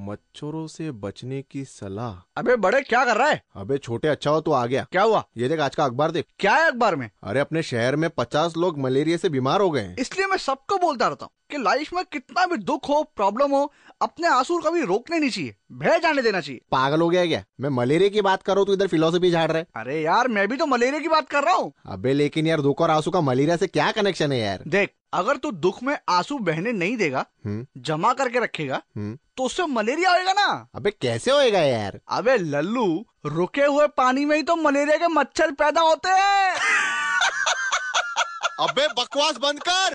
मच्छरों से बचने की सलाह। अबे बड़े क्या कर रहा है? अबे छोटे अच्छा हो तो आ गया। क्या हुआ? ये देख आज का अखबार देख। क्या है अखबार में? अरे अपने शहर में पचास लोग मलेरिया से बीमार हो गए हैं। इसलिए मैं सबको बोलता रहता हूँ कि लाइफ में कितना भी दुख हो प्रॉब्लम हो अपने आँसू कभी रोकने नहीं चाहिए बह जाने देना चाहिए। पागल हो गया क्या? मैं मलेरिया की बात कर रहा हूँ तो इधर फिलोसफी झाड़ रहे अरे यार मैं भी तो मलेरिया की बात कर रहा हूँ। अबे लेकिन यार दुख और आँसू का मलेरिया से क्या कनेक्शन है यार? देख अगर तू दुख में आँसू बहने नहीं देगा हम्म। जमा करके रखेगा हम्म। तो उससे मलेरिया होएगा ना। अबे कैसे होएगा यार? अबे लल्लू रुके हुए पानी में ही तो मलेरिया के मच्छर पैदा होते हैं। अबे बकवास बंद कर।